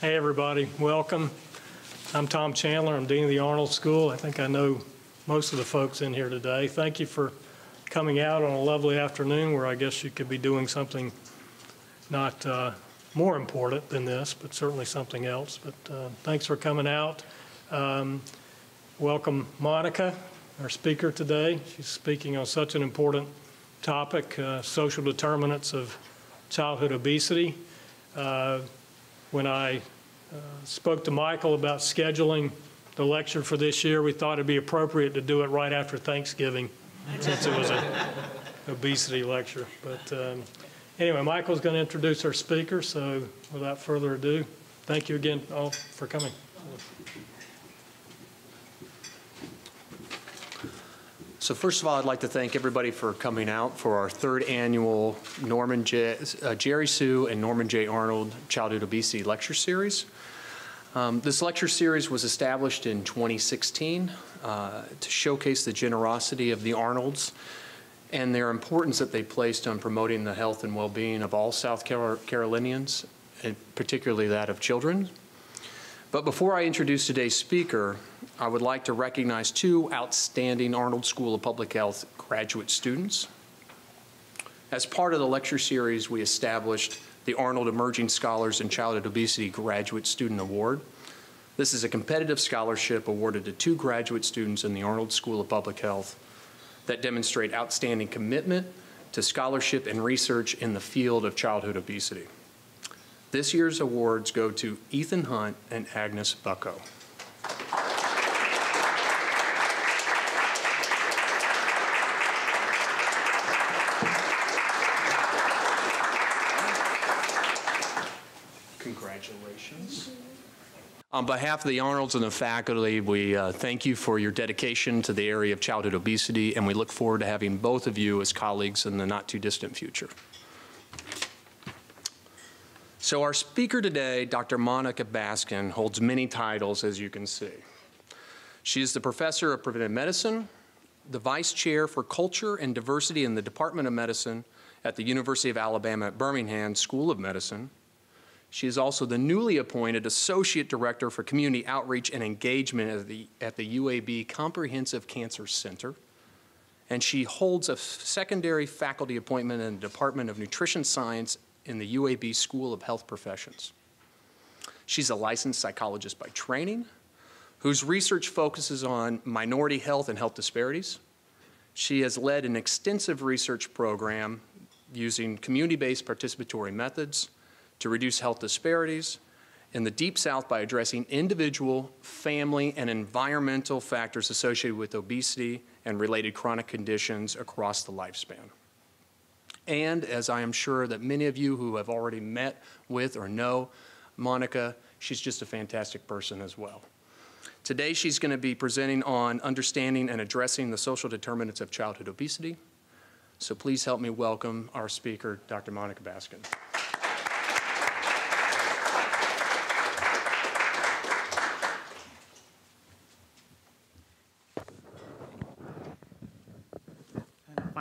Hey, everybody, welcome. I'm Tom Chandler, I'm Dean of the Arnold School. I think I know most of the folks in here today. Thank you for coming out on a lovely afternoon where I guess you could be doing something not uh, more important than this, but certainly something else. But uh, thanks for coming out. Um, welcome Monica, our speaker today. She's speaking on such an important topic, uh, social determinants of childhood obesity. Uh, when I spoke to Michael about scheduling the lecture for this year, we thought it'd be appropriate to do it right after Thanksgiving since it was an obesity lecture. But um, anyway, Michael's going to introduce our speaker, so without further ado, thank you again all for coming. So first of all, I'd like to thank everybody for coming out for our third annual Norman J, uh, Gerry Sue and Norman J. Arnold Childhood Obesity Lecture Series. Um, this lecture series was established in 2016 uh, to showcase the generosity of the Arnolds and their importance that they placed on promoting the health and well-being of all South Carolinians, and particularly that of children. But before I introduce today's speaker, I would like to recognize two outstanding Arnold School of Public Health graduate students. As part of the lecture series, we established the Arnold Emerging Scholars in Childhood Obesity Graduate Student Award. This is a competitive scholarship awarded to two graduate students in the Arnold School of Public Health that demonstrate outstanding commitment to scholarship and research in the field of childhood obesity. This year's awards go to Ethan Hunt and Agnes Bucko. On behalf of the Arnolds and the faculty, we uh, thank you for your dedication to the area of childhood obesity, and we look forward to having both of you as colleagues in the not too distant future. So our speaker today, Dr. Monica Baskin, holds many titles, as you can see. She is the professor of preventive medicine, the vice chair for culture and diversity in the Department of Medicine at the University of Alabama at Birmingham School of Medicine. She is also the newly appointed Associate Director for Community Outreach and Engagement at the, at the UAB Comprehensive Cancer Center. And she holds a secondary faculty appointment in the Department of Nutrition Science in the UAB School of Health Professions. She's a licensed psychologist by training, whose research focuses on minority health and health disparities. She has led an extensive research program using community-based participatory methods to reduce health disparities in the Deep South by addressing individual, family, and environmental factors associated with obesity and related chronic conditions across the lifespan. And as I am sure that many of you who have already met with or know Monica, she's just a fantastic person as well. Today she's going to be presenting on understanding and addressing the social determinants of childhood obesity. So please help me welcome our speaker, Dr. Monica Baskin.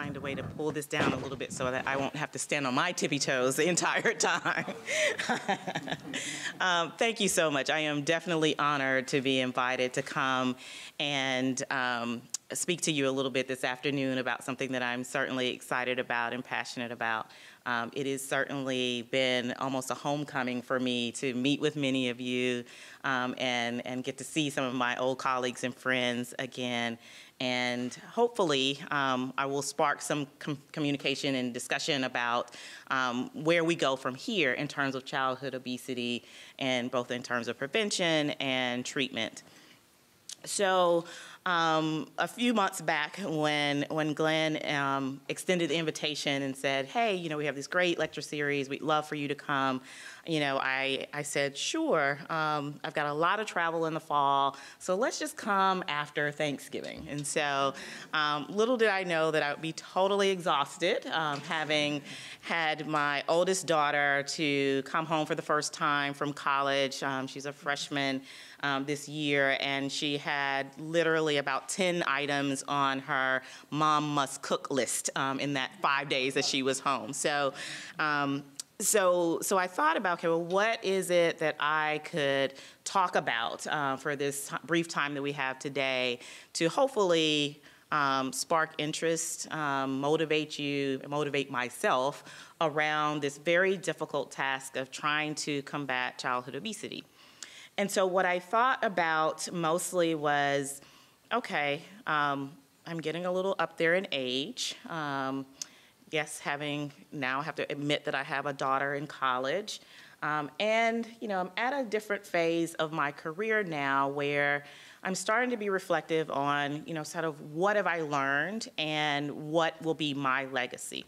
find a way to pull this down a little bit so that I won't have to stand on my tippy toes the entire time. um, thank you so much. I am definitely honored to be invited to come and um, speak to you a little bit this afternoon about something that I'm certainly excited about and passionate about. Um, it has certainly been almost a homecoming for me to meet with many of you um, and, and get to see some of my old colleagues and friends again and hopefully um, I will spark some com communication and discussion about um, where we go from here in terms of childhood obesity and both in terms of prevention and treatment. So um, a few months back when, when Glenn um, extended the invitation and said, hey, you know, we have this great lecture series, we'd love for you to come you know, I, I said, sure, um, I've got a lot of travel in the fall, so let's just come after Thanksgiving. And so um, little did I know that I would be totally exhausted, um, having had my oldest daughter to come home for the first time from college. Um, she's a freshman this year, and she had literally about 10 items on her mom must cook list um, in that five days that she was home. So so, so I thought about, okay, well, what is it that I could talk about uh, for this brief time that we have today to hopefully um, spark interest, um, motivate you, motivate myself around this very difficult task of trying to combat childhood obesity. And so, what I thought about mostly was okay, um, I'm getting a little up there in age. Um, yes, having now have to admit that I have a daughter in college. Um, and, you know, I'm at a different phase of my career now where I'm starting to be reflective on, you know, sort of what have I learned and what will be my legacy.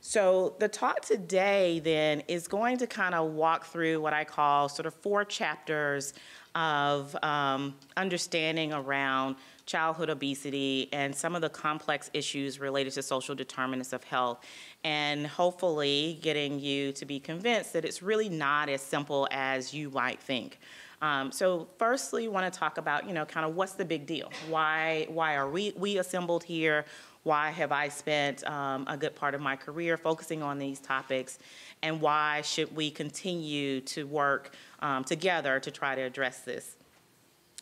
So the talk today then is going to kind of walk through what I call sort of four chapters of um, understanding around childhood obesity and some of the complex issues related to social determinants of health, and hopefully getting you to be convinced that it's really not as simple as you might think. Um, so firstly, want to talk about, you know, kind of what's the big deal? Why, why are we, we assembled here? Why have I spent um, a good part of my career focusing on these topics? And why should we continue to work um, together to try to address this?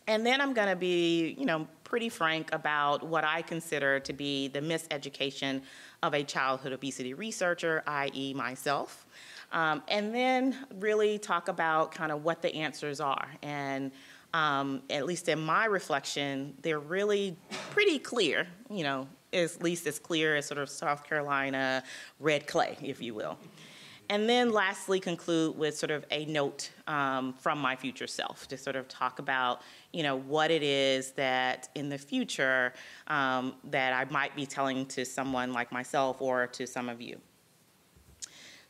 And then I'm going to be, you know, pretty frank about what I consider to be the miseducation of a childhood obesity researcher, i.e., myself. Um, and then really talk about kind of what the answers are. And um, at least in my reflection, they're really pretty clear, you know, at least as clear as sort of South Carolina red clay, if you will. And then lastly, conclude with sort of a note um, from my future self to sort of talk about, you know, what it is that in the future um, that I might be telling to someone like myself or to some of you.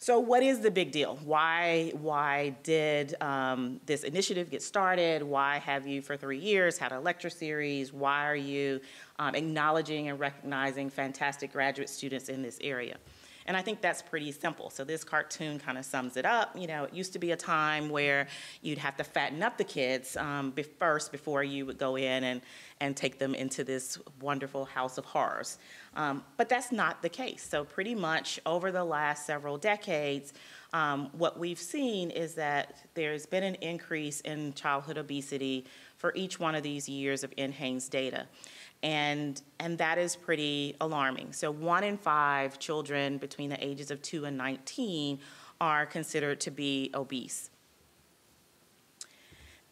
So what is the big deal? Why, why did um, this initiative get started? Why have you for three years had a lecture series? Why are you um, acknowledging and recognizing fantastic graduate students in this area? And I think that's pretty simple. So this cartoon kind of sums it up. You know, it used to be a time where you'd have to fatten up the kids um, be first before you would go in and, and take them into this wonderful house of horrors. Um, but that's not the case. So pretty much over the last several decades, um, what we've seen is that there's been an increase in childhood obesity for each one of these years of NHANES data and and that is pretty alarming. So one in five children between the ages of 2 and 19 are considered to be obese.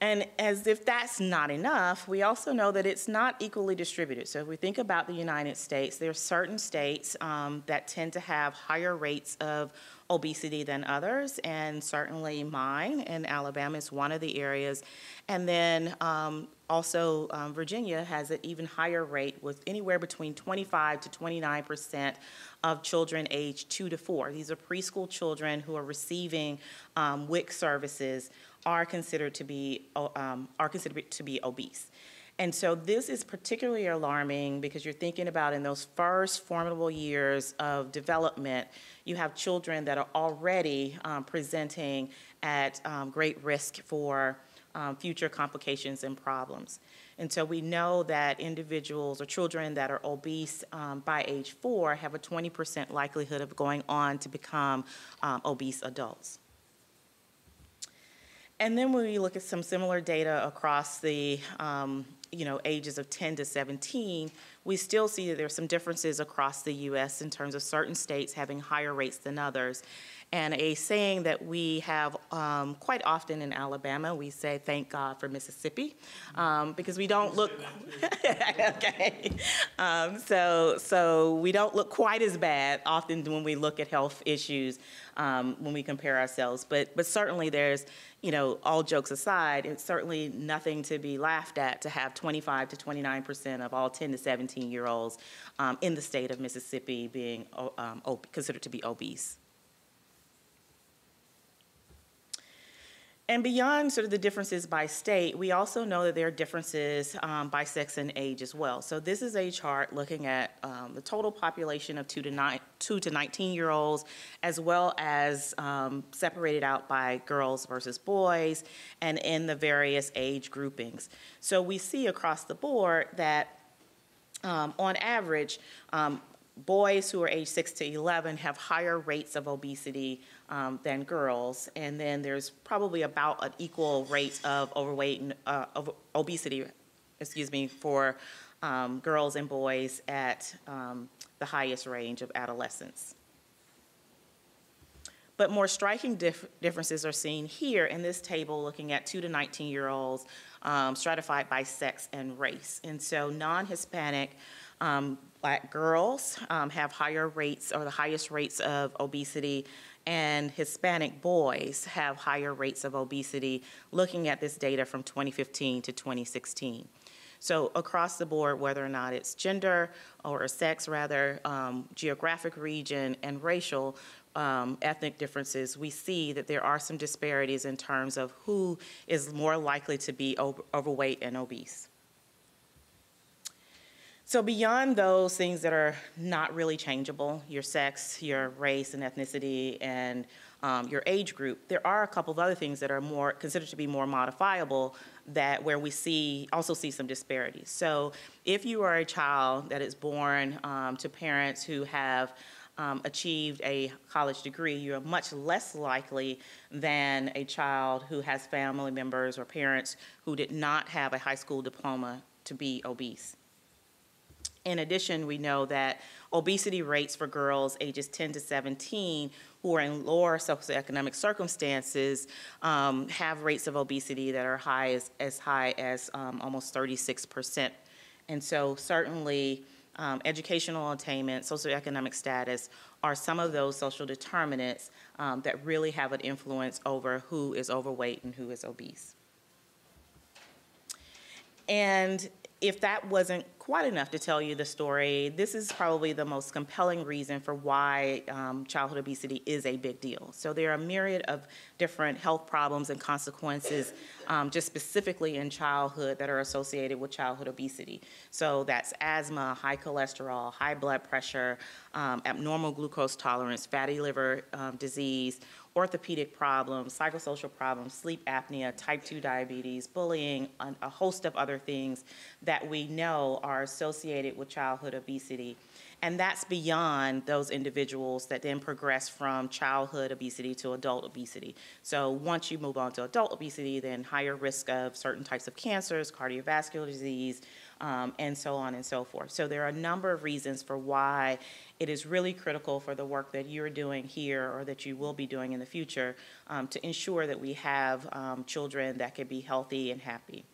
And as if that's not enough, we also know that it's not equally distributed. So if we think about the United States, there are certain states um, that tend to have higher rates of obesity than others, and certainly mine in Alabama is one of the areas. And then um, also, um, Virginia has an even higher rate with anywhere between 25 to 29 percent of children aged two to four. These are preschool children who are receiving um, WIC services are considered to be um, are considered to be obese. And so this is particularly alarming because you're thinking about in those first formidable years of development, you have children that are already um, presenting at um, great risk for um, future complications and problems. And so we know that individuals or children that are obese um, by age four have a 20% likelihood of going on to become um, obese adults. And then when we look at some similar data across the um, you know, ages of 10 to 17, we still see that there are some differences across the U.S. in terms of certain states having higher rates than others. And a saying that we have um, quite often in Alabama, we say, thank God for Mississippi, um, because we don't look, okay. Um, so, so we don't look quite as bad often when we look at health issues um, when we compare ourselves. But, but certainly there's, you know, all jokes aside, it's certainly nothing to be laughed at to have 25 to 29 percent of all 10 to 17 year olds um, in the state of Mississippi being um, considered to be obese. And beyond sort of the differences by state, we also know that there are differences um, by sex and age as well. So this is a chart looking at um, the total population of two to, nine, two to 19 year olds, as well as um, separated out by girls versus boys, and in the various age groupings. So we see across the board that um, on average, um, boys who are age 6 to 11 have higher rates of obesity um, than girls, and then there's probably about an equal rate of overweight and uh, of obesity, excuse me, for um, girls and boys at um, the highest range of adolescence. But more striking dif- differences are seen here in this table looking at 2 to 19 year olds um, stratified by sex and race. And so non Hispanic um, black girls um, have higher rates or the highest rates of obesity, and Hispanic boys have higher rates of obesity, looking at this data from 2015 to 2016. So across the board, whether or not it's gender or sex, rather, um, geographic region and racial, um, ethnic differences, we see that there are some disparities in terms of who is more likely to be over- overweight and obese. So beyond those things that are not really changeable, your sex, your race and ethnicity, and um, your age group, there are a couple of other things that are more considered to be more modifiable that where we see also see some disparities. So if you are a child that is born um, to parents who have um, achieved a college degree, you're much less likely than a child who has family members or parents who did not have a high school diploma to be obese. In addition, we know that obesity rates for girls ages 10 to 17 who are in lower socioeconomic circumstances um, have rates of obesity that are high as, as high as um, almost 36%. And so certainly um, educational attainment, socioeconomic status are some of those social determinants um, that really have an influence over who is overweight and who is obese. And if that wasn't quite enough to tell you the story, this is probably the most compelling reason for why um, childhood obesity is a big deal. So there are a myriad of different health problems and consequences, um, just specifically in childhood, that are associated with childhood obesity. So that's asthma, high cholesterol, high blood pressure, um, abnormal glucose tolerance, fatty liver um, disease, orthopedic problems, psychosocial problems, sleep apnea, type 2 diabetes, bullying, a host of other things that we know are associated with childhood obesity. And that's beyond those individuals that then progress from childhood obesity to adult obesity. So once you move on to adult obesity, then higher risk of certain types of cancers, cardiovascular disease, um, and so on and so forth. So there are a number of reasons for why it is really critical for the work that you're doing here or that you will be doing in the future um, to ensure that we have um, children that can be healthy and happy.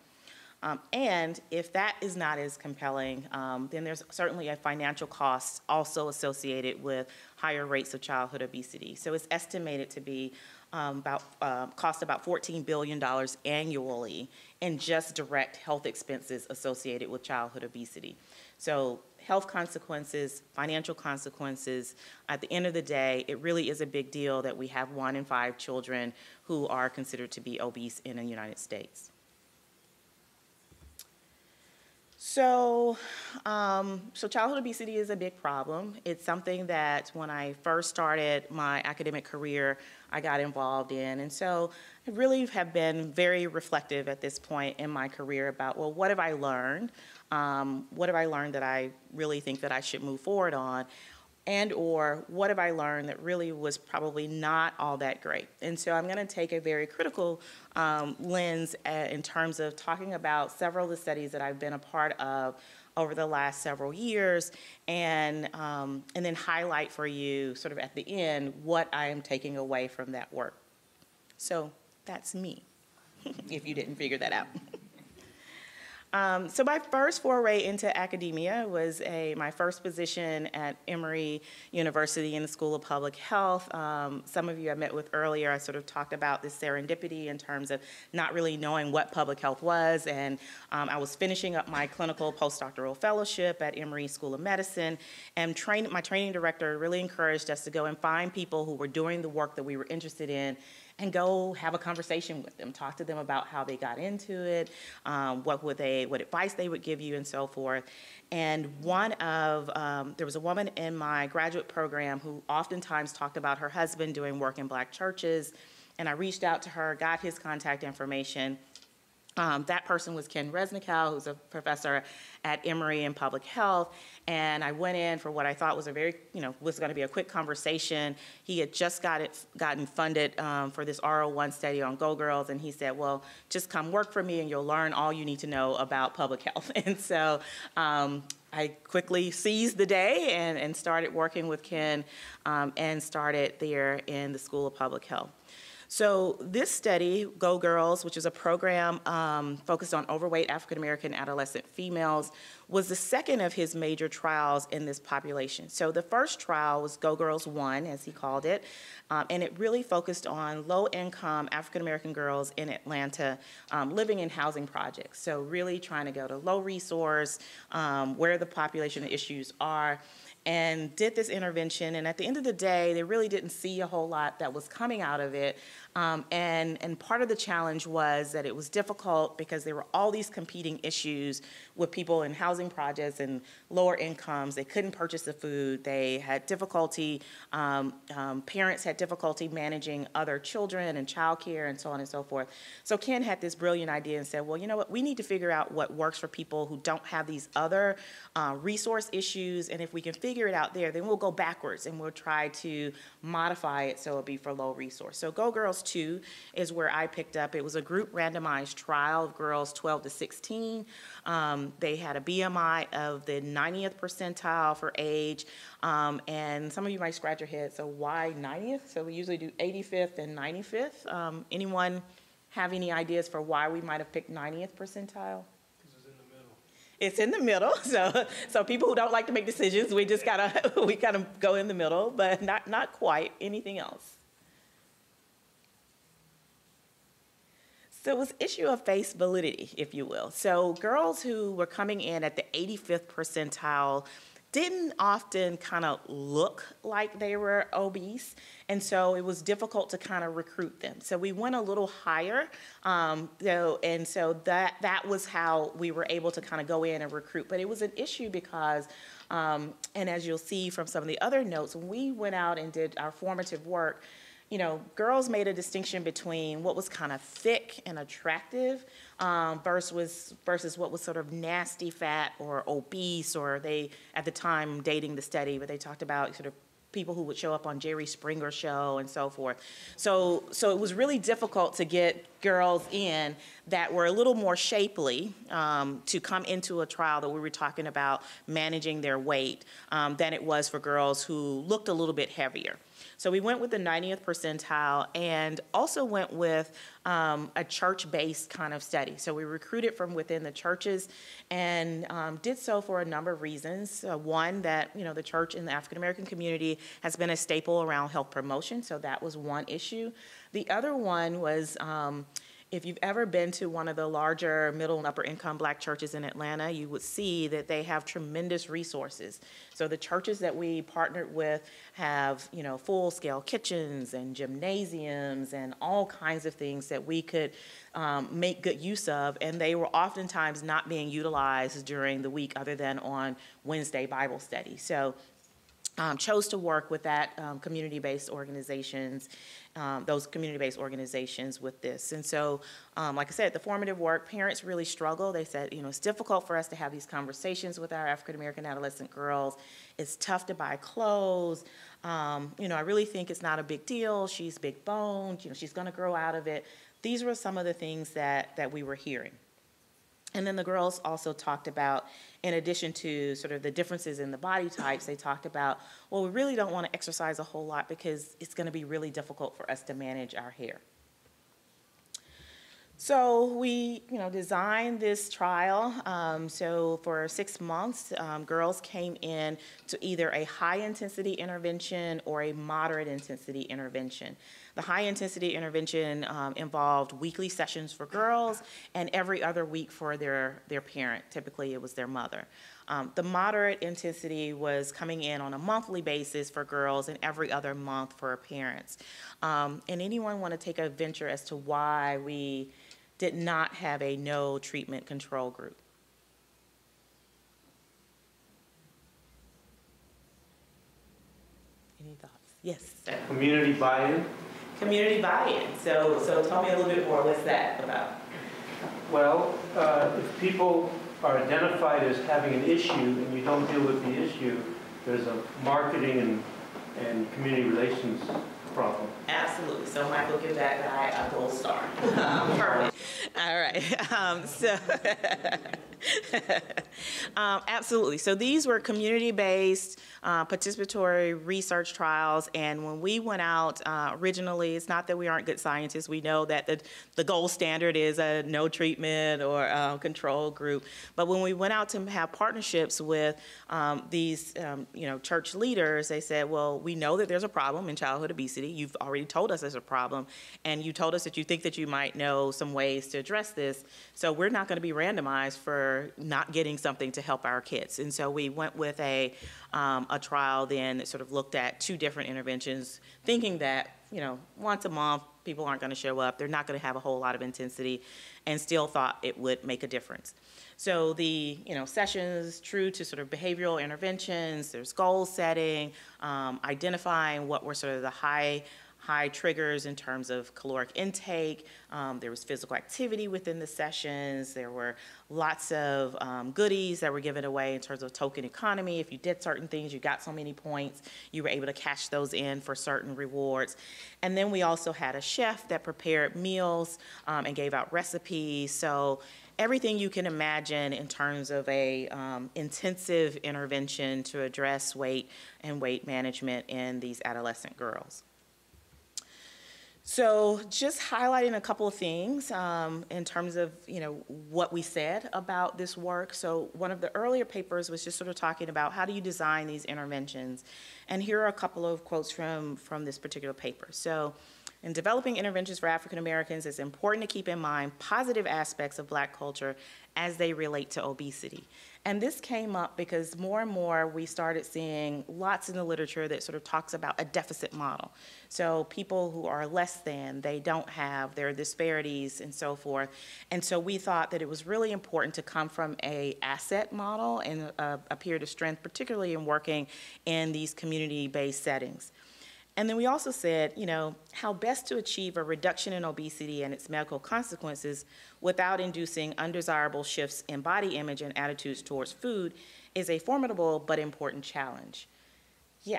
Um, and if that is not as compelling, um, then there's certainly a financial cost also associated with higher rates of childhood obesity. So it's estimated to be um, about uh, cost about $14 billion annually in just direct health expenses associated with childhood obesity. So health consequences, financial consequences. At the end of the day, it really is a big deal that we have one in five children who are considered to be obese in the United States. So, um, so childhood obesity is a big problem. It's something that when I first started my academic career, I got involved in. And so I really have been very reflective at this point in my career about, well, what have I learned? Um, what have I learned that I really think that I should move forward on? And or what have I learned that really was probably not all that great. And so I'm going to take a very critical um, lens at, in terms of talking about several of the studies that I've been a part of over the last several years and, um, and then highlight for you sort of at the end what I am taking away from that work. So that's me, if you didn't figure that out. Um, so my first foray into academia was a my first position at Emory University in the School of Public Health. Um, some of you I met with earlier, I sort of talked about this serendipity in terms of not really knowing what public health was, and um, I was finishing up my clinical postdoctoral fellowship at Emory School of Medicine, and train, my training director really encouraged us to go and find people who were doing the work that we were interested in and go have a conversation with them, talk to them about how they got into it, um, what would they, what advice they would give you, and so forth. And one of, um, there was a woman in my graduate program who oftentimes talked about her husband doing work in black churches, and I reached out to her, got his contact information, Um, that person was Ken Resnicow, who's a professor at Emory in public health. And I went in for what I thought was a very, you know, was going to be a quick conversation. He had just got it, gotten funded um, for this R01 study on Go Girls, and he said, "Well, just come work for me, and you'll learn all you need to know about public health." And so um, I quickly seized the day and, and started working with Ken, um, and started there in the School of Public Health. So this study, Go Girls, which is a program um, focused on overweight African American adolescent females, was the second of his major trials in this population. So the first trial was Go Girls 1, as he called it, um, and it really focused on low-income African American girls in Atlanta um, living in housing projects. So really trying to go to low resource, um, where the population issues are, and did this intervention. And at the end of the day, they really didn't see a whole lot that was coming out of it. Um, and, and part of the challenge was that it was difficult because there were all these competing issues with people in housing projects and lower incomes. They couldn't purchase the food. They had difficulty, um, um, parents had difficulty managing other children and childcare and so on and so forth. So Ken had this brilliant idea and said, well, you know what, we need to figure out what works for people who don't have these other uh, resource issues. And if we can figure it out there, then we'll go backwards and we'll try to modify it so it'll be for low resource. So Go Girls 2 is where I picked up. It was a group randomized trial of girls 12 to 16. Um, they had a BMI of the 90th percentile for age. Um, and some of you might scratch your head, so why 90th? So we usually do 85th and 95th. Um, anyone have any ideas for why we might have picked 90th percentile? it's in the middle. So, so people who don't like to make decisions, we just gotta we kind of go in the middle, but not not quite anything else. So it was issue of face validity, if you will. So girls who were coming in at the 85th percentile didn't often kind of look like they were obese, and so it was difficult to kind of recruit them. So we went a little higher, um, so, and so that that was how we were able to kind of go in and recruit. But it was an issue because, um, and as you'll see from some of the other notes, we went out and did our formative work, you know, girls made a distinction between what was kind of thick and attractive um, versus, versus what was sort of nasty fat or obese, or they, at the time dating the study, but they talked about sort of people who would show up on Jerry Springer show and so forth. So, so it was really difficult to get girls in that were a little more shapely um, to come into a trial that we were talking about managing their weight um, than it was for girls who looked a little bit heavier. So we went with the 90th percentile and also went with um, a church-based kind of study. So we recruited from within the churches and um, did so for a number of reasons. Uh, one, that you know the church in the African American community has been a staple around health promotion, so that was one issue. The other one was um, if you've ever been to one of the larger middle and upper income black churches in Atlanta, you would see that they have tremendous resources. So the churches that we partnered with have, you know, full scale kitchens and gymnasiums and all kinds of things that we could um, make good use of. And they were oftentimes not being utilized during the week other than on Wednesday Bible study. So um, chose to work with that um, community-based organizations um, those community-based organizations with this. And so, um, like I said, the formative work, parents really struggle. They said, you know, it's difficult for us to have these conversations with our African-American adolescent girls. It's tough to buy clothes. Um, you know, I really think it's not a big deal. She's big boned. You know, she's going to grow out of it. These were some of the things that, that we were hearing. And then the girls also talked about, in addition to sort of the differences in the body types, they talked about, well, we really don't want to exercise a whole lot because it's going to be really difficult for us to manage our hair. So we, you know, designed this trial. Um, so for six months, um, girls came in to either a high intensity intervention or a moderate intensity intervention. The high intensity intervention um, involved weekly sessions for girls and every other week for their, their parent. Typically, it was their mother. Um, the moderate intensity was coming in on a monthly basis for girls and every other month for parents. Um, and anyone want to take a venture as to why we did not have a no treatment control group? Any thoughts? Yes. Community buy-in? Community buy-in. So, so tell me a little bit more. What's that about? Well, uh, if people are identified as having an issue and you don't deal with the issue, there's a marketing and, and community relations problem. Absolutely. So Michael, give that guy a gold star. Perfect. All right. Um, so, um, absolutely. So these were community-based, uh, participatory research trials, and when we went out uh, originally, it's not that we aren't good scientists. We know that the the gold standard is a no treatment or uh, control group. But when we went out to have partnerships with um, these, um, you know, church leaders, they said, "Well, we know that there's a problem in childhood obesity. You've already told us there's a problem, and you told us that you think that you might know some ways to address this. So we're not going to be randomized for not getting something to help our kids." And so we went with a um, a trial then that sort of looked at two different interventions, thinking that you know once a month people aren't going to show up, they're not going to have a whole lot of intensity, and still thought it would make a difference. So the you know sessions, true to sort of behavioral interventions, there's goal setting, um, identifying what were sort of the high high triggers in terms of caloric intake. Um, there was physical activity within the sessions. There were lots of um, goodies that were given away in terms of token economy. If you did certain things, you got so many points. You were able to cash those in for certain rewards. And then we also had a chef that prepared meals um, and gave out recipes. So everything you can imagine in terms of a um, intensive intervention to address weight and weight management in these adolescent girls. So just highlighting a couple of things um, in terms of you know what we said about this work. So one of the earlier papers was just sort of talking about how do you design these interventions, and here are a couple of quotes from from this particular paper. So. In developing interventions for African Americans, it's important to keep in mind positive aspects of black culture as they relate to obesity. And this came up because more and more we started seeing lots in the literature that sort of talks about a deficit model. So people who are less than, they don't have, there are disparities and so forth. And so we thought that it was really important to come from a asset model and a, a period of strength, particularly in working in these community-based settings. And then we also said, you know, how best to achieve a reduction in obesity and its medical consequences without inducing undesirable shifts in body image and attitudes towards food is a formidable but important challenge. Yeah,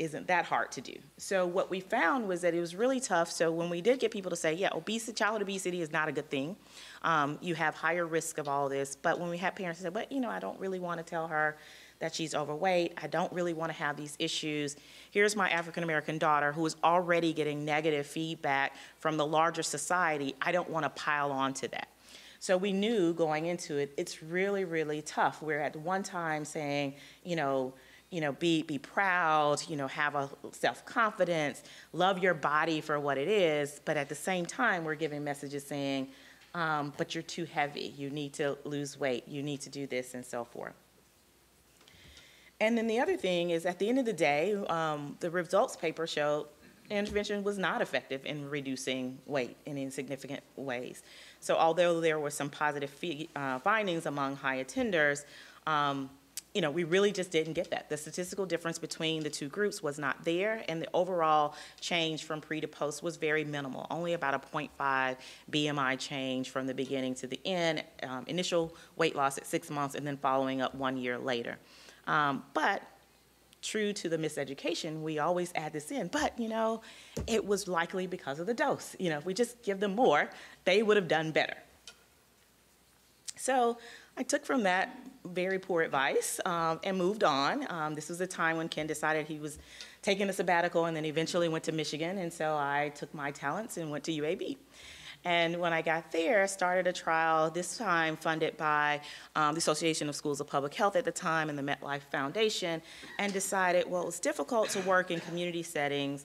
isn't that hard to do? So what we found was that it was really tough. So when we did get people to say, yeah, obesity, childhood obesity is not a good thing. Um, you have higher risk of all this. But when we had parents say, but you know, I don't really want to tell her that she's overweight. I don't really want to have these issues. Here's my African American daughter who is already getting negative feedback from the larger society. I don't want to pile on to that. So we knew going into it, it's really, really tough. We're at one time saying, you know, you know, be, be proud, you know, have a self-confidence, love your body for what it is, but at the same time, we're giving messages saying, um, but you're too heavy, you need to lose weight, you need to do this and so forth. And then the other thing is, at the end of the day, um, the results paper showed intervention was not effective in reducing weight in insignificant ways. So although there were some positive uh, findings among high attenders, um, you know, we really just didn't get that. The statistical difference between the two groups was not there, and the overall change from pre to post was very minimal, only about a 0.5 BMI change from the beginning to the end, um, initial weight loss at six months, and then following up one year later. Um, but true to the miseducation, we always add this in. But, you know, it was likely because of the dose. You know, if we just give them more, they would have done better. So I took from that very poor advice um, and moved on. Um, this was a time when Ken decided he was taking a sabbatical and then eventually went to Michigan. And so I took my talents and went to UAB. And when I got there, I started a trial, this time funded by um, the Association of Schools of Public Health at the time and the MetLife Foundation, and decided, well, it's difficult to work in community settings.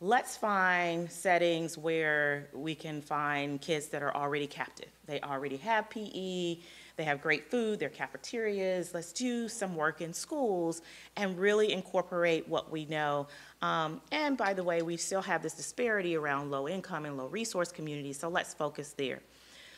Let's find settings where we can find kids that are already captive. They already have PE, they have great food, their cafeterias. Let's do some work in schools and really incorporate what we know. Um, and by the way, we still have this disparity around low income and low resource communities, so let's focus there.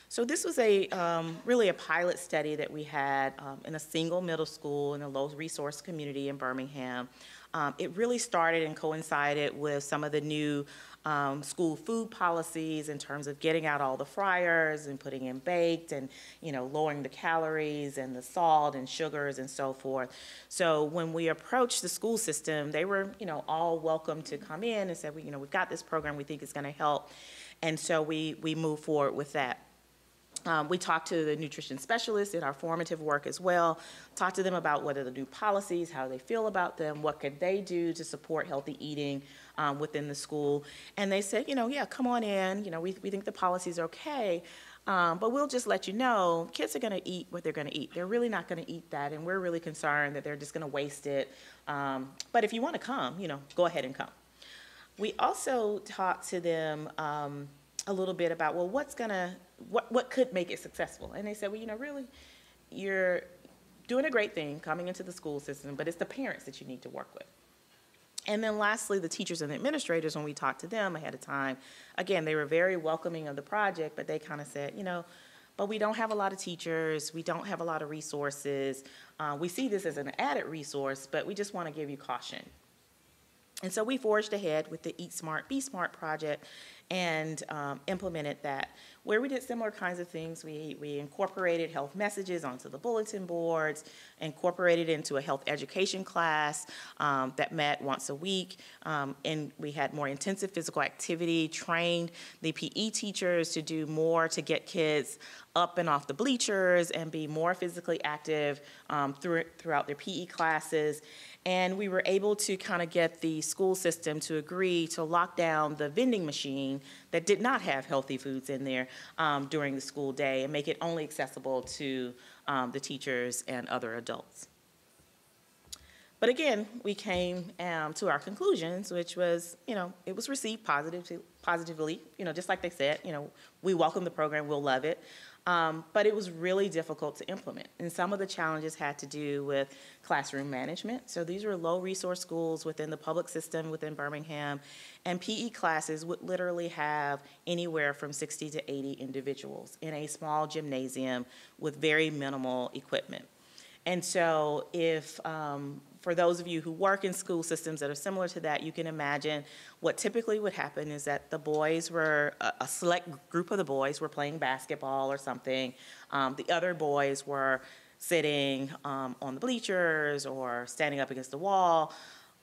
So this was a um, really a pilot study that we had um, in a single middle school in a low resource community in Birmingham. Um, It really started and coincided with some of the new um, school food policies in terms of getting out all the fryers and putting in baked and, you know, lowering the calories and the salt and sugars and so forth. So when we approached the school system, they were, you know, all welcome to come in and said, "We- you know, we've got this program, we think is going to help. And so we, we move forward with that. Um, we talked to the nutrition specialists in our formative work as well, talked to them about what are the new policies, how they feel about them, what could they do to support healthy eating um, within the school. And they said, you know, yeah, come on in, you know, we, we think the policy's okay, um, but we'll just let you know, kids are gonna eat what they're gonna eat. They're really not gonna eat that, and we're really concerned that they're just gonna waste it. Um, but if you wanna come, you know, go ahead and come. We also talked to them um, a little bit about, well, what's gonna, what, what could make it successful? And they said, well, you know, really, you're doing a great thing coming into the school system, but it's the parents that you need to work with. And then lastly, the teachers and administrators, when we talked to them ahead of time, again, they were very welcoming of the project, but they kind of said, you know, but we don't have a lot of teachers, we don't have a lot of resources. Uh, we see this as an added resource, but we just want to give you caution. And so we forged ahead with the Eat Smart, Be Smart project and um, implemented that. Where we did similar kinds of things, we, we incorporated health messages onto the bulletin boards, incorporated into a health education class um, that met once a week, um, and we had more intensive physical activity, trained the PE teachers to do more to get kids up and off the bleachers and be more physically active um, through, throughout their PE classes. And we were able to kind of get the school system to agree to lock down the vending machine that did not have healthy foods in there um, during the school day and make it only accessible to um, the teachers and other adults. But again, we came um, to our conclusions, which was, you know, it was received positively, positively, you know, just like they said, you know, we welcome the program, we'll love it. Um, but it was really difficult to implement. And some of the challenges had to do with classroom management. So these were low resource schools within the public system within Birmingham. And PE classes would literally have anywhere from 60 to 80 individuals in a small gymnasium with very minimal equipment. And so if um, for those of you who work in school systems that are similar to that, you can imagine what typically would happen is that the boys were, a, select group of the boys were playing basketball or something. Um, the other boys were sitting um, on the bleachers or standing up against the wall,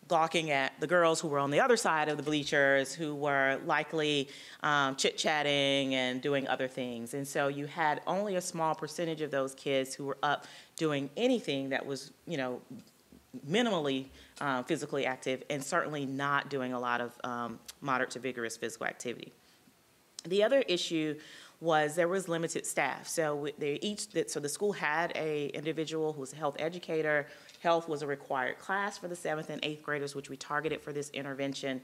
gawking at the girls who were on the other side of the bleachers who were likely um, chit chatting and doing other things. And so you had only a small percentage of those kids who were up doing anything that was, you know, minimally uh, physically active and certainly not doing a lot of um, moderate to vigorous physical activity. The other issue was there was limited staff. So they each, so the school had a individual who was a health educator. Health was a required class for the seventh and eighth graders, which we targeted for this intervention.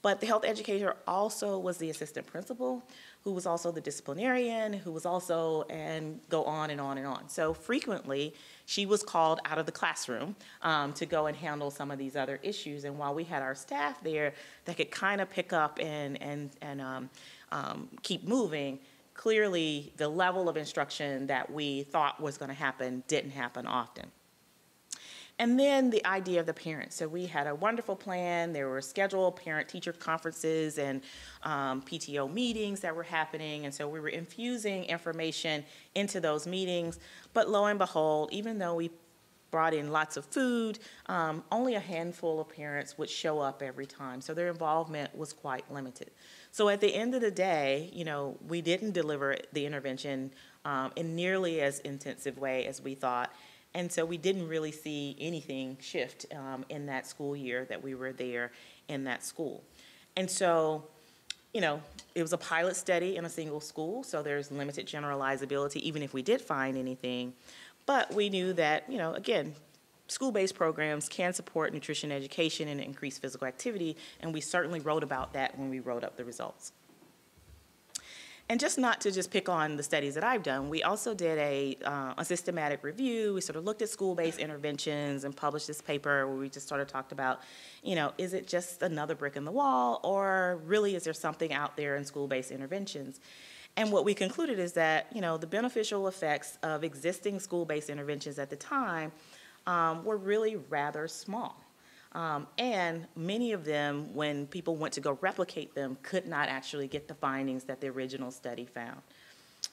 But the health educator also was the assistant principal, who was also the disciplinarian, who was also, and go on and on and on. So frequently, she was called out of the classroom um, to go and handle some of these other issues. And while we had our staff there that could kind of pick up and, and, and um, um, keep moving, clearly the level of instruction that we thought was going to happen didn't happen often. And then the idea of the parents. So we had a wonderful plan. There were scheduled parent-teacher conferences and um, PTO meetings that were happening. And so we were infusing information into those meetings. But lo and behold, even though we brought in lots of food, um, only a handful of parents would show up every time. So their involvement was quite limited. So at the end of the day, you know, we didn't deliver the intervention um, in nearly as intensive way as we thought. And so we didn't really see anything shift um, in that school year that we were there in that school. And so, you know, it was a pilot study in a single school, so there's limited generalizability, even if we did find anything. But we knew that, you know, again, school-based programs can support nutrition education and increase physical activity, and we certainly wrote about that when we wrote up the results. And just not to just pick on the studies that I've done, we also did a, uh, a systematic review. We sort of looked at school-based interventions and published this paper where we just sort of talked about, you know, is it just another brick in the wall or really is there something out there in school-based interventions? And what we concluded is that, you know, the beneficial effects of existing school-based interventions at the time um, were really rather small. Um, and many of them, when people went to go replicate them, could not actually get the findings that the original study found.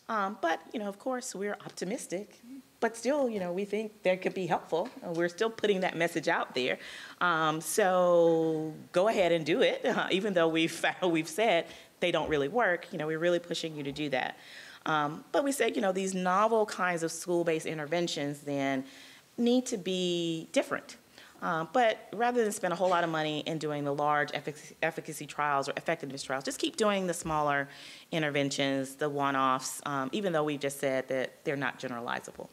Um, but, you know, of course, we're optimistic, but still, you know, we think they could be helpful. Uh, We're still putting that message out there. Um, so go ahead and do it, even though we've we've said they don't really work. You know, we're really pushing you to do that. Um, but we said, you know, these novel kinds of school-based interventions then need to be different. Uh, but rather than spend a whole lot of money in doing the large effic- efficacy trials or effectiveness trials, just keep doing the smaller interventions, the one-offs, um, even though we've just said that they're not generalizable.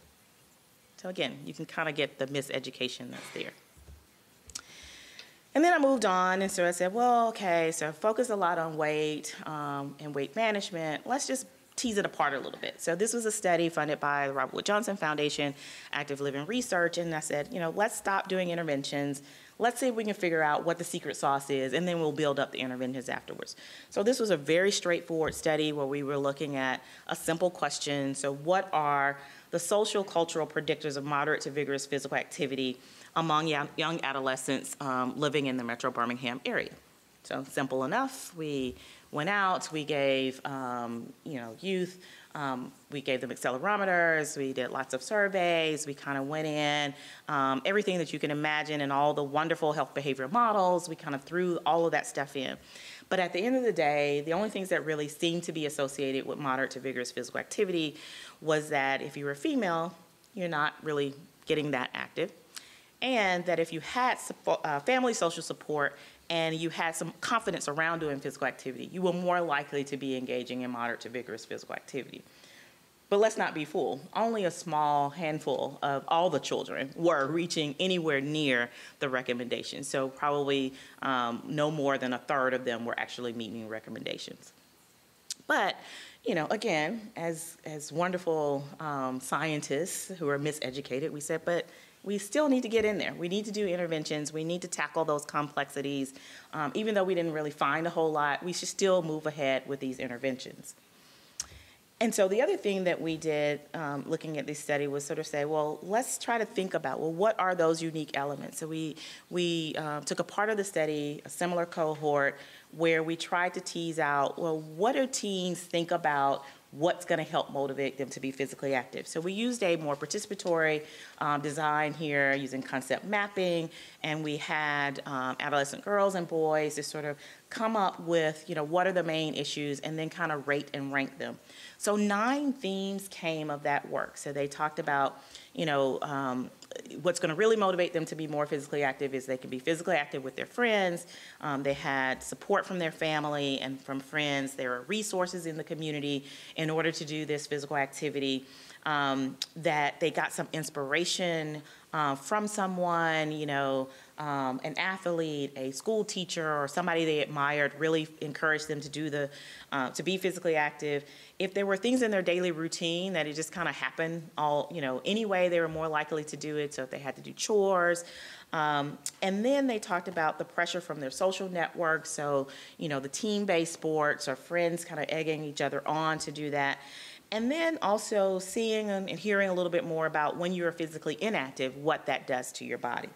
So again, you can kind of get the miseducation that's there. And then I moved on, and so I said, well, okay, so focus a lot on weight um, and weight management. Let's just tease it apart a little bit. So this was a study funded by the Robert Wood Johnson Foundation, Active Living Research, and I said, you know, let's stop doing interventions. Let's see if we can figure out what the secret sauce is, and then we'll build up the interventions afterwards. So this was a very straightforward study where we were looking at a simple question. So what are the social cultural predictors of moderate to vigorous physical activity among young, adolescents um, living in the Metro Birmingham area? So simple enough. We went out, we gave, um, you know, youth, um, we gave them accelerometers, we did lots of surveys, we kind of went in, um, everything that you can imagine and all the wonderful health behavior models, we kind of threw all of that stuff in. But at the end of the day, the only things that really seemed to be associated with moderate to vigorous physical activity was that if you were female, you're not really getting that active. And that if you had uh, family social support and you had some confidence around doing physical activity, you were more likely to be engaging in moderate to vigorous physical activity. But let's not be fooled. Only a small handful of all the children were reaching anywhere near the recommendations. So probably um, no more than a third of them were actually meeting recommendations. But you know, again, as as wonderful um, scientists who are miseducated, we said, but we still need to get in there. We need to do interventions. We need to tackle those complexities. Um, even though we didn't really find a whole lot, we should still move ahead with these interventions. And so the other thing that we did um, looking at this study was sort of say, well, let's try to think about, well, what are those unique elements? So we, we uh, took a part of the study, a similar cohort, where we tried to tease out, well, what do teens think about what's going to help motivate them to be physically active. So we used a more participatory um, design here using concept mapping, and we had um, adolescent girls and boys to sort of come up with, you know, what are the main issues, and then kind of rate and rank them. So nine themes came of that work. So they talked about, you know, um, what's going to really motivate them to be more physically active is they can be physically active with their friends. Um, they had support from their family and from friends. There are resources in the community in order to do this physical activity. Um, that they got some inspiration uh, from someone, you know, um, an athlete, a school teacher, or somebody they admired really encouraged them to do the, uh, to be physically active. If there were things in their daily routine that it just kind of happened all, you know, anyway, they were more likely to do it. So if they had to do chores, um, and then they talked about the pressure from their social network. So, you know, the team based sports or friends kind of egging each other on to do that. And then also seeing and hearing a little bit more about when you're physically inactive, what that does to your body.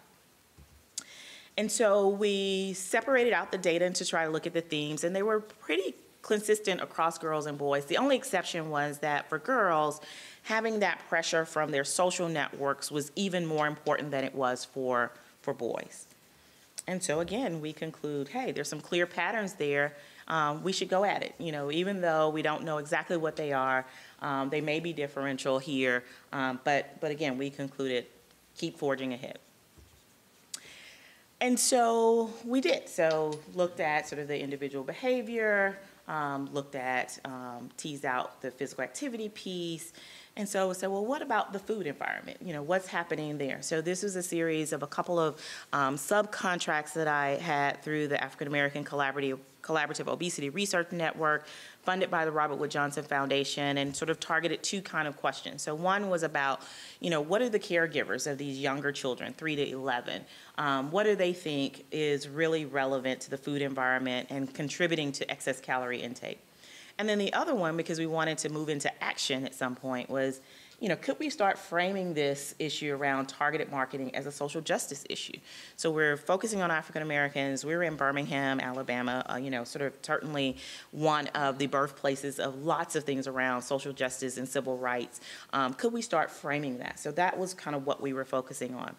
And so we separated out the data to try to look at the themes, and they were pretty consistent across girls and boys. The only exception was that for girls, having that pressure from their social networks was even more important than it was for, for boys. And so again, we conclude, hey, there's some clear patterns there. Um, we should go at it. You know, even though we don't know exactly what they are, um, they may be differential here. Um, but but again, we concluded, keep forging ahead. And so we did. So looked at sort of the individual behavior, um, looked at, um, teased out the physical activity piece. And so we said, well, what about the food environment? You know, what's happening there? So this was a series of a couple of um, subcontracts that I had through the African American Collaborative, Collaborative Obesity Research Network, funded by the Robert Wood Johnson Foundation, and sort of targeted two kind of questions. So one was about, you know, what are the caregivers of these younger children, three to 11? Um, what do they think is really relevant to the food environment and contributing to excess calorie intake? And then the other one, because we wanted to move into action at some point, was you know, could we start framing this issue around targeted marketing as a social justice issue? So we're focusing on African Americans. We're in Birmingham, Alabama, uh, you know, sort of certainly one of the birthplaces of lots of things around social justice and civil rights. Um, could we start framing that? So that was kind of what we were focusing on.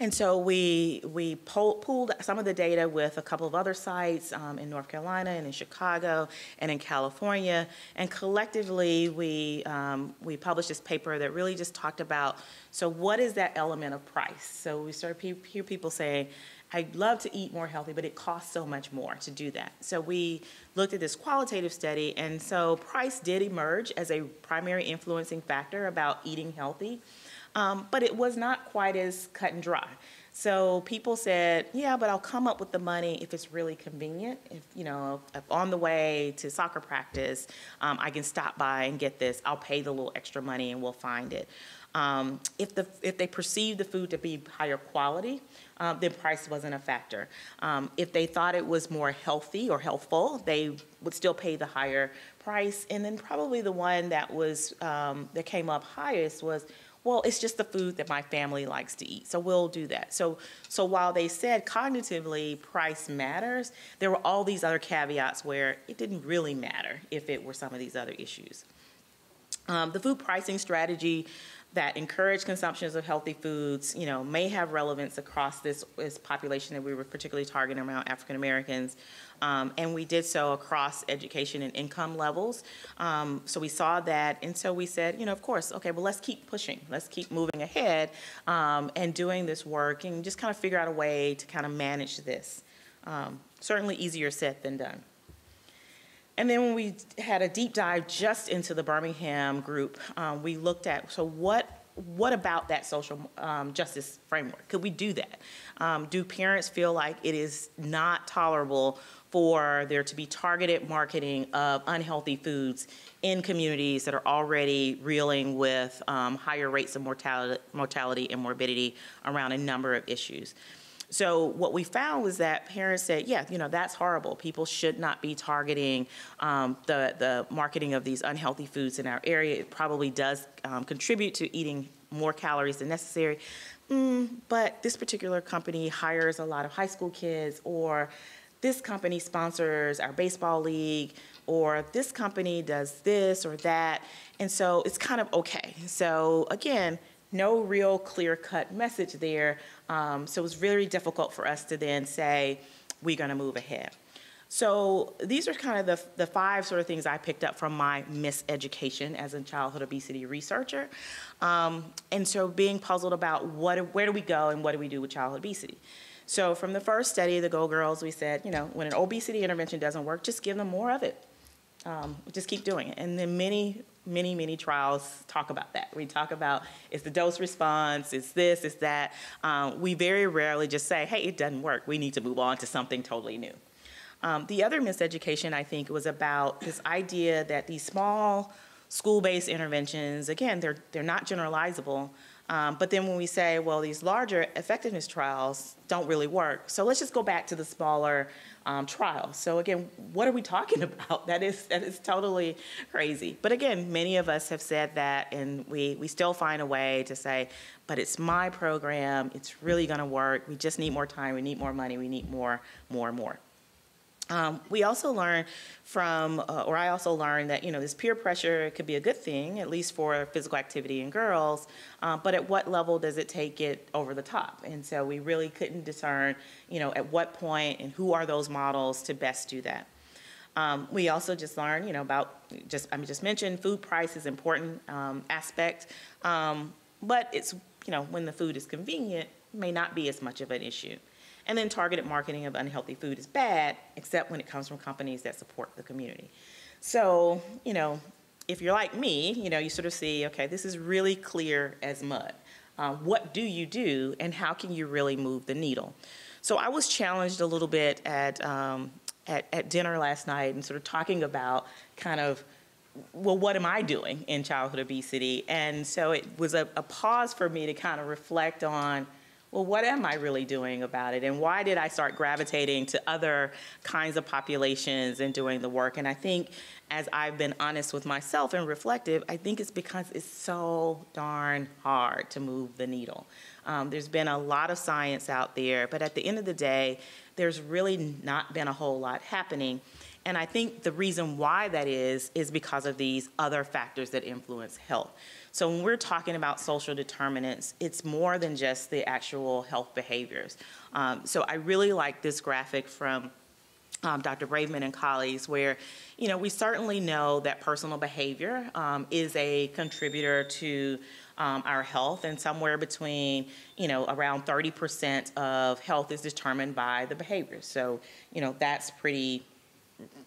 And so we, we pull, pooled some of the data with a couple of other sites um, in North Carolina and in Chicago and in California. And collectively, we, um, we published this paper that really just talked about, so what is that element of price? So we started to hear people saying, I'd love to eat more healthy, but it costs so much more to do that. So we looked at this qualitative study, and so price did emerge as a primary influencing factor about eating healthy. Um, but it was not quite as cut and dry. So people said, yeah, but I'll come up with the money if it's really convenient. If, you know, if on the way to soccer practice, um, I can stop by and get this. I'll pay the little extra money and we'll find it. Um, if, the, if they perceived the food to be higher quality, uh, then price wasn't a factor. Um, if they thought it was more healthy or healthful, they would still pay the higher price. And then probably the one that was um, that came up highest was well, it's just the food that my family likes to eat, so we'll do that. So, so while they said cognitively price matters, there were all these other caveats where it didn't really matter if it were some of these other issues. Um, the food pricing strategy that encourage consumptions of healthy foods, you know, may have relevance across this, this population that we were particularly targeting around African Americans. Um, and we did so across education and income levels. Um, so we saw that, and so we said, you know, of course, okay, well, let's keep pushing. Let's keep moving ahead um, and doing this work and just kind of figure out a way to kind of manage this. Um, certainly easier said than done. And then when we had a deep dive just into the Birmingham group, um, we looked at so what what about that social um, justice framework? Could we do that? Um, do parents feel like it is not tolerable for there to be targeted marketing of unhealthy foods in communities that are already reeling with um, higher rates of mortality, mortality and morbidity around a number of issues? So what we found was that parents said, yeah, you know, that's horrible. People should not be targeting um, the, the marketing of these unhealthy foods in our area. It probably does um, contribute to eating more calories than necessary. Mm, but this particular company hires a lot of high school kids or this company sponsors our baseball league or this company does this or that. And so it's kind of okay. So again, no real clear cut message there. Um, so it was very difficult for us to then say, we're going to move ahead. So these are kind of the, the five sort of things I picked up from my miseducation as a childhood obesity researcher. Um, and so being puzzled about what, where do we go and what do we do with childhood obesity. So from the first study, the Go Girls, we said, you know, when an obesity intervention doesn't work, just give them more of it. Um, just keep doing it. And then many many, many trials talk about that. We talk about it's the dose response, it's this, it's that. Um, we very rarely just say, hey, it doesn't work. We need to move on to something totally new. Um, the other miseducation, I think, was about this idea that these small school-based interventions, again, they're, they're not generalizable, um, but then when we say, well, these larger effectiveness trials don't really work, so let's just go back to the smaller um, trials. So again, what are we talking about? That is that is totally crazy. But again, many of us have said that, and we we still find a way to say, but it's my program. It's really going to work. We just need more time. We need more money. We need more, more, more. Um, we also learn from, uh, or I also learned that, you know, this peer pressure could be a good thing, at least for physical activity in girls, uh, but at what level does it take it over the top? And so we really couldn't discern, you know, at what point and who are those models to best do that. Um, we also just learned, you know, about just I mean, just mentioned food price is important um, aspect, um, but it's you know when the food is convenient may not be as much of an issue. And then targeted marketing of unhealthy food is bad, except when it comes from companies that support the community. So, you know, if you're like me, you know, you sort of see, okay, this is really clear as mud. Uh, what do you do, and how can you really move the needle? So I was challenged a little bit at, um, at, at dinner last night and sort of talking about kind of well, what am I doing in childhood obesity? And so it was a, a, pause for me to kind of reflect on well, what am I really doing about it? And why did I start gravitating to other kinds of populations and doing the work? And I think as I've been honest with myself and reflective, I think it's because it's so darn hard to move the needle. Um, there's been a lot of science out there, but at the end of the day, there's really not been a whole lot happening. And I think the reason why that is, is because of these other factors that influence health. So when we're talking about social determinants, it's more than just the actual health behaviors. Um, so I really like this graphic from um, Dr. Braverman and colleagues, where you know we certainly know that personal behavior um, is a contributor to um, our health, and somewhere between you know around 30% of health is determined by the behaviors. So you know that's pretty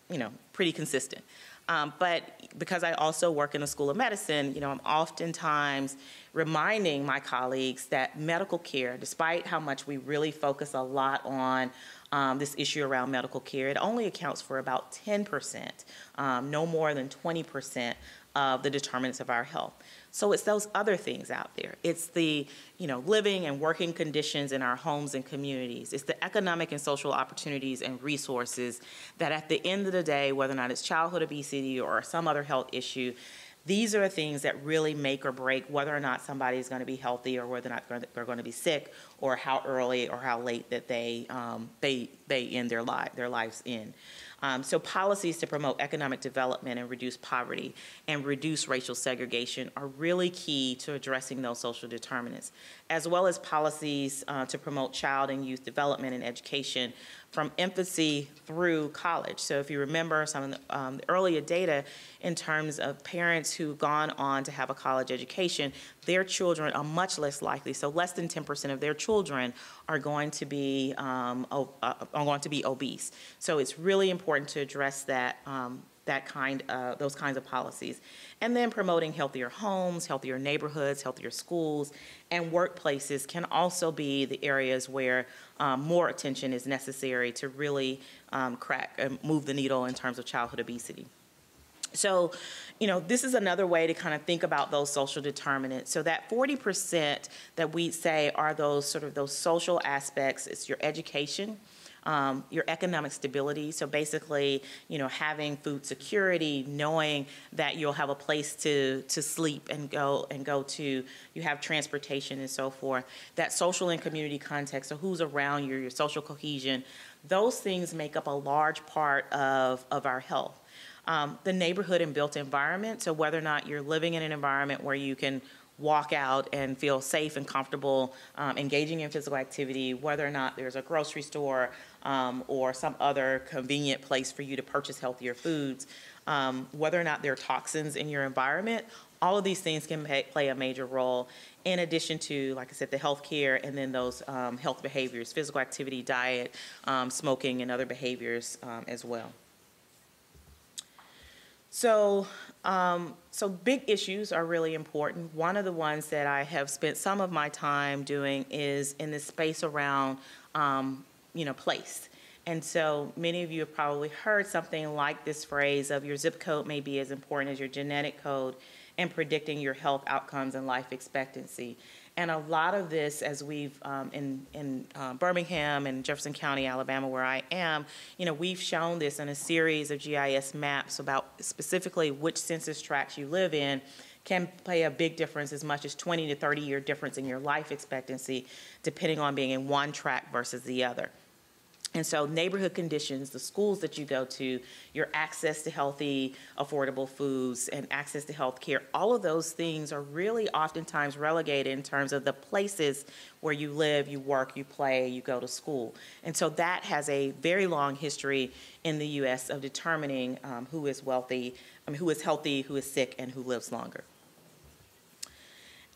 you know pretty consistent. Um, but because I also work in the School of Medicine, you know, I'm oftentimes reminding my colleagues that medical care, despite how much we really focus a lot on um, this issue around medical care, it only accounts for about 10%, um, no more than 20% of the determinants of our health. So it's those other things out there. It's the, you know, living and working conditions in our homes and communities. It's the economic and social opportunities and resources that at the end of the day, whether or not it's childhood obesity or some other health issue, these are the things that really make or break whether or not somebody is going to be healthy or whether or not they're going to be sick or how early or how late that they um, they they end their life their lives in. Um, so policies to promote economic development and reduce poverty and reduce racial segregation are really key to addressing those social determinants, as well as policies uh, to promote child and youth development and education from infancy through college. So if you remember some of the, um, the earlier data in terms of parents who've gone on to have a college education, their children are much less likely. So less than 10% of their children are going to be um, uh, are going to be obese. So it's really important to address that um, that kind of those kinds of policies and then promoting healthier homes healthier neighborhoods healthier schools and workplaces can also be the areas where um, more attention is necessary to really um, crack and move the needle in terms of childhood obesity so, you know, this is another way to kind of think about those social determinants. So that 40% that we say are those sort of those social aspects, it's your education, um, your economic stability. So basically, you know, having food security, knowing that you'll have a place to to sleep and go and go to, you have transportation and so forth. That social and community context, so who's around you, your social cohesion, those things make up a large part of of our health. Um, the neighborhood and built environment, so whether or not you're living in an environment where you can walk out and feel safe and comfortable um, engaging in physical activity, whether or not there's a grocery store um, or some other convenient place for you to purchase healthier foods, um, whether or not there are toxins in your environment, all of these things can play a major role in addition to, like I said, the health care and then those um, health behaviors, physical activity, diet, um, smoking, and other behaviors um, as well. So, um, so big issues are really important. One of the ones that I have spent some of my time doing is in the space around, um, you know, place. And so many of you have probably heard something like this phrase of your zip code may be as important as your genetic code in predicting your health outcomes and life expectancy. And a lot of this, as we've um, in in uh, Birmingham and Jefferson County, Alabama, where I am, you know, we've shown this in a series of GIS maps about specifically which census tracts you live in can play a big difference as much as 20 to 30 year difference in your life expectancy depending on being in one tract versus the other. And so neighborhood conditions, the schools that you go to, your access to healthy, affordable foods and access to health care, all of those things are really oftentimes relegated in terms of the places where you live, you work, you play, you go to school. And so that has a very long history in the U.S. of determining um, who is wealthy, I mean, who is healthy, who is sick, and who lives longer.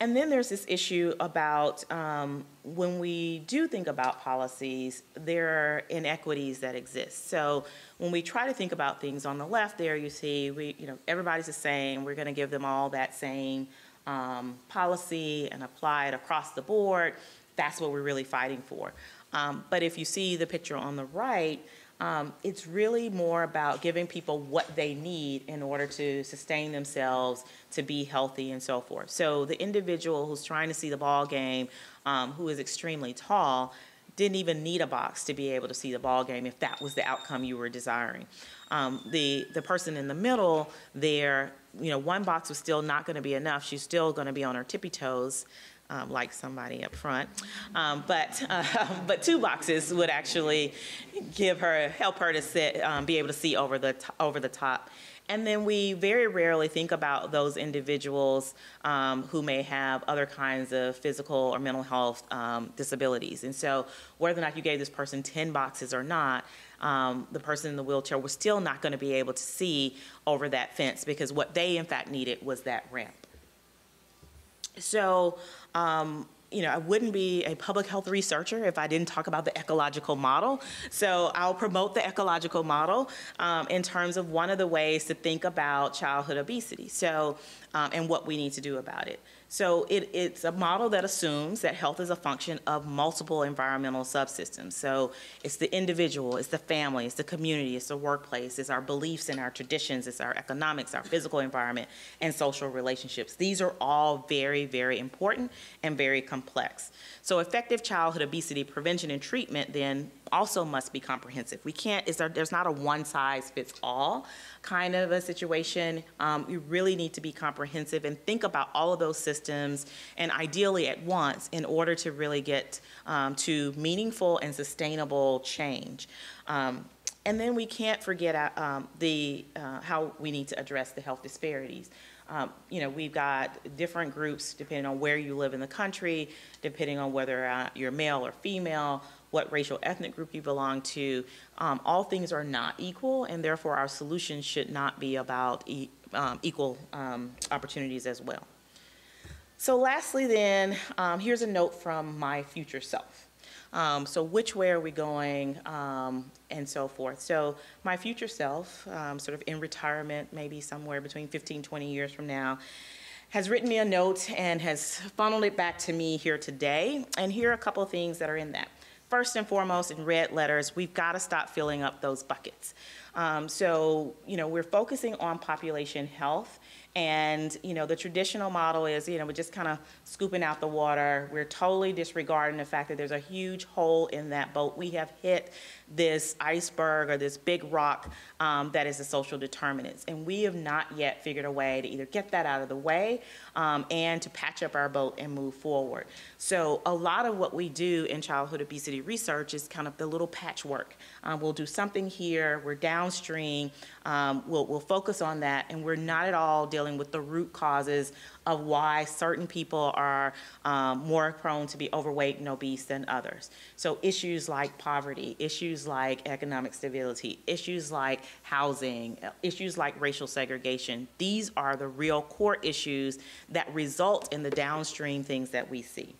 And then there's this issue about um, when we do think about policies, there are inequities that exist. So when we try to think about things on the left, there you see we, you know, everybody's the same. We're going to give them all that same um, policy and apply it across the board. That's what we're really fighting for. Um, but if you see the picture on the right, um, it's really more about giving people what they need in order to sustain themselves, to be healthy, and so forth. So the individual who's trying to see the ball game, um, who is extremely tall, didn't even need a box to be able to see the ball game if that was the outcome you were desiring. Um, the the person in the middle there, you know, one box was still not going to be enough. She's still going to be on her tippy toes. Um, like somebody up front, um, but uh, but two boxes would actually give her help her to sit, um, be able to see over the over the top. And then we very rarely think about those individuals um, who may have other kinds of physical or mental health um, disabilities. And so, whether or not you gave this person 10 boxes or not, um, the person in the wheelchair was still not going to be able to see over that fence because what they, in fact, needed was that ramp. So, um, you know, I wouldn't be a public health researcher if I didn't talk about the ecological model. So I'll promote the ecological model um, in terms of one of the ways to think about childhood obesity. So, um, and what we need to do about it. So it, it's a model that assumes that health is a function of multiple environmental subsystems. So it's the individual, it's the family, it's the community, it's the workplace, it's our beliefs and our traditions, it's our economics, our physical environment, and social relationships. These are all very, very important and very complex. So effective childhood obesity prevention and treatment then also must be comprehensive. We can't, is there, there's not a one size fits all kind of a situation. Um, you really need to be comprehensive and think about all of those systems and ideally at once in order to really get um, to meaningful and sustainable change. Um, and then we can't forget uh, um, the, uh, how we need to address the health disparities. Um, you know, we've got different groups depending on where you live in the country, depending on whether uh, you're male or female, what racial ethnic group you belong to. Um, all things are not equal, and therefore our solutions should not be about e um, equal um, opportunities as well. So lastly then, um, here's a note from my future self. Um, so which way are we going um, and so forth. So my future self, um, sort of in retirement, maybe somewhere between 15, 20 years from now, has written me a note and has funneled it back to me here today. And here are a couple of things that are in that. First and foremost, in red letters, we've got to stop filling up those buckets. Um, so, you know, we're focusing on population health and, you know, the traditional model is, you know, we're just kind of scooping out the water. We're totally disregarding the fact that there's a huge hole in that boat. We have hit this iceberg or this big rock um, that is the social determinants. And we have not yet figured a way to either get that out of the way um, and to patch up our boat and move forward. So a lot of what we do in childhood obesity research is kind of the little patchwork. Um, we'll do something here, we're downstream, um, we'll, we'll focus on that, and we're not at all dealing with the root causes of why certain people are um, more prone to be overweight and obese than others. So issues like poverty, issues like economic stability, issues like housing, issues like racial segregation, these are the real core issues that result in the downstream things that we see.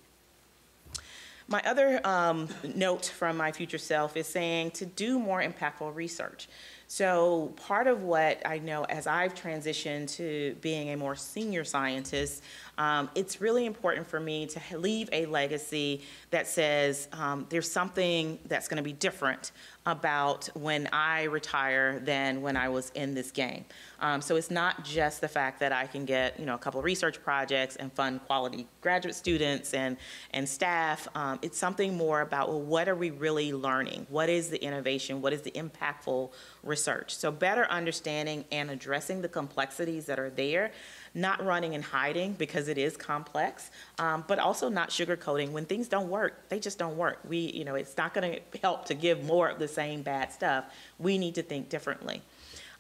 My other um, note from my future self is saying to do more impactful research. So part of what I know as I've transitioned to being a more senior scientist, um, it's really important for me to leave a legacy that says um, there's something that's going to be different about when I retire than when I was in this game. Um, so it's not just the fact that I can get you know a couple research projects and fund quality graduate students and and staff. Um, it's something more about well, what are we really learning? What is the innovation? What is the impactful research? So better understanding and addressing the complexities that are there not running and hiding because it is complex, um, but also not sugarcoating. When things don't work, they just don't work. We, you know, it's not going to help to give more of the same bad stuff. We need to think differently.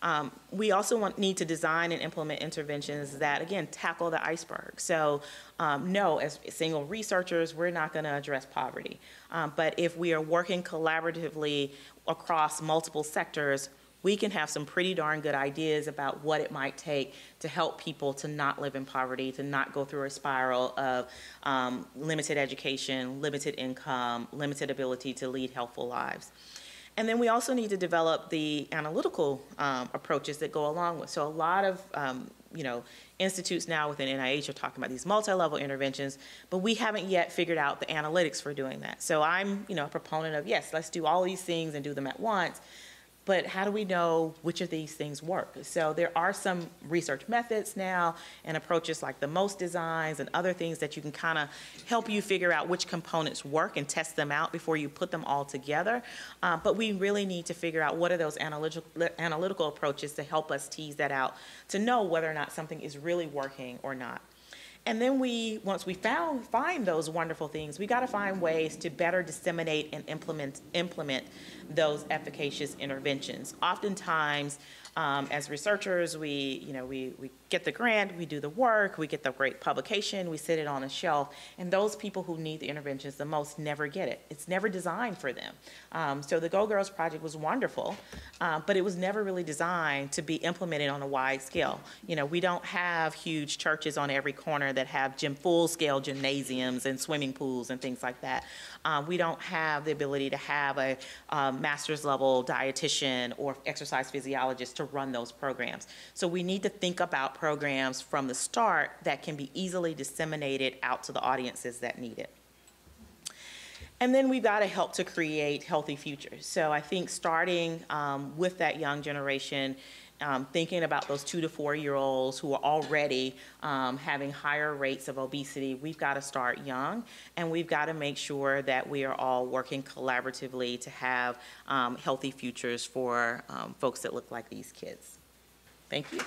Um, we also want, need to design and implement interventions that, again, tackle the iceberg. So, um, no, as single researchers, we're not going to address poverty. Um, but if we are working collaboratively across multiple sectors, we can have some pretty darn good ideas about what it might take to help people to not live in poverty, to not go through a spiral of um, limited education, limited income, limited ability to lead healthful lives. And then we also need to develop the analytical um, approaches that go along with. So a lot of um, you know, institutes now within NIH are talking about these multi-level interventions, but we haven't yet figured out the analytics for doing that. So I'm, you know, a proponent of, yes, let's do all these things and do them at once, but how do we know which of these things work? So there are some research methods now and approaches like the MOST designs and other things that you can kind of help you figure out which components work and test them out before you put them all together. Uh, but we really need to figure out what are those analytical, analytical approaches to help us tease that out to know whether or not something is really working or not. And then we, once we found, find those wonderful things, we got to find ways to better disseminate and implement, implement those efficacious interventions. Oftentimes, um, as researchers, we, you know, we, we get the grant, we do the work, we get the great publication, we sit it on a shelf, and those people who need the interventions the most never get it. It's never designed for them. Um, so the Go Girls Project was wonderful, uh, but it was never really designed to be implemented on a wide scale. You know, we don't have huge churches on every corner that have gym, full-scale gymnasiums and swimming pools and things like that. Um, we don't have the ability to have a um, master's level dietitian or exercise physiologist to run those programs. So we need to think about programs from the start that can be easily disseminated out to the audiences that need it. And then we've got to help to create healthy futures. So I think starting um, with that young generation, um, thinking about those two to four year olds who are already um, having higher rates of obesity, we've got to start young and we've got to make sure that we are all working collaboratively to have um, healthy futures for um, folks that look like these kids. Thank you.